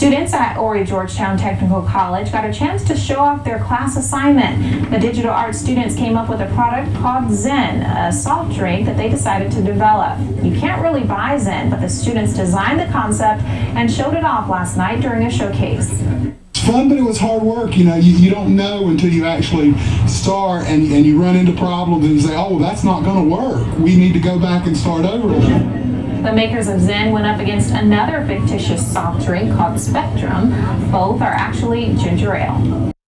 Students at Horry Georgetown Technical College got a chance to show off their class assignment. The digital arts students came up with a product called Zen, a soft drink that they decided to develop. You can't really buy Zen, but the students designed the concept and showed it off last night during a showcase. It's fun, but it was hard work. You know, you, you don't know until you actually start and, and you run into problems and you say, oh, that's not going to work. We need to go back and start over. The makers of Zen went up against another fictitious soft drink called Spectrum. Both are actually ginger ale.